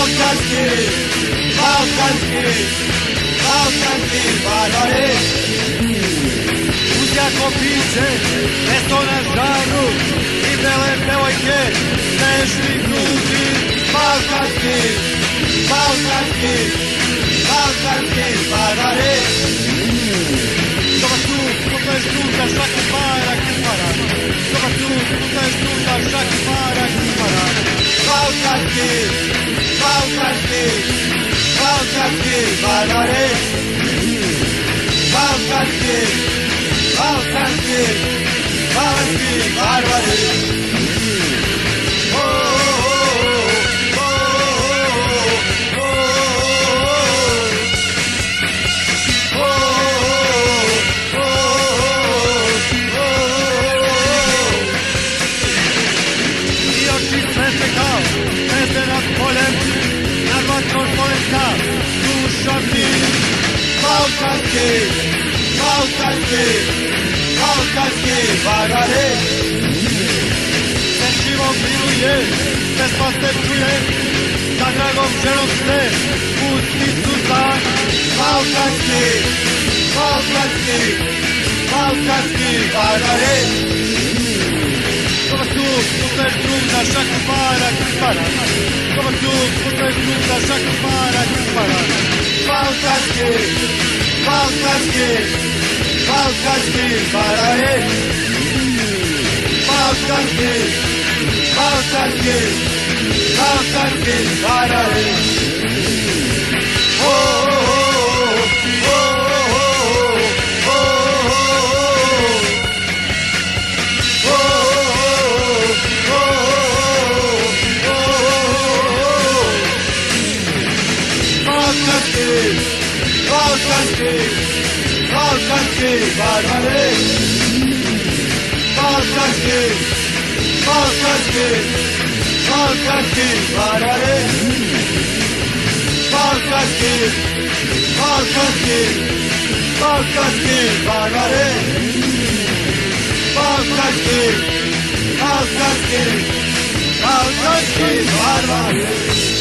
Balkanski, Balkanski, Balkanski varvare Uz Jakobice, mesto na žaru I bele devojke, nežni grudi Balkanski, Balkanski, Balkanski varvare Dobar tu, puta je žuta, šaki para, kipara Dobar tu, puta je žuta, šaki para, kipara Balkanski, Balkanski, Balkatli, Balkatli Barbares. Balkatli, Balkatli, Balkatli Barbares. Kako poleta duša mi Balkanski Balkanski Balkanski Bagare Sen živo priluje Bez vas te čuje Za dragom želom ste Pusti su zan Balkanski Balkanski Balkanski Bagare Kako su super drum, na kupara Kupara Kupara. Protagonista saca para disparar. Faltas que, faltas que, faltas que para él. Faltas que, faltas que, faltas que para él. country, our country, Barhane. Our country, our country, our country, Barhane. Our country, our country, our country, Barhane. Our country, our country, our country, Barhane.